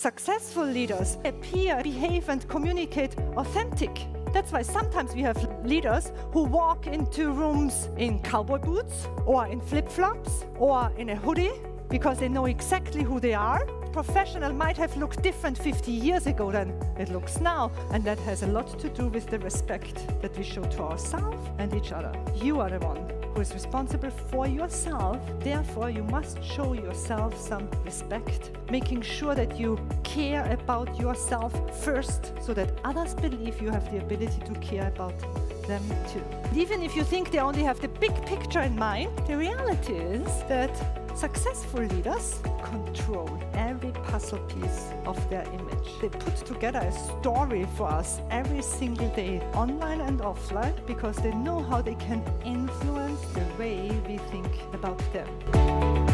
Successful leaders appear, behave, and communicate authentic. That's why sometimes we have leaders who walk into rooms in cowboy boots or in flip flops or in a hoodie because they know exactly who they are. Professional might have looked different 50 years ago than it looks now, and that has a lot to do with the respect that we show to ourselves and each other. You are the one who is responsible for yourself. Therefore, you must show yourself some respect, making sure that you care about yourself first so that others believe you have the ability to care about them too. Even if you think they only have the big picture in mind, the reality is that successful leaders control every puzzle piece of their image. They put together a story for us every single day, online and offline, because they know how they can influence the way we think about them.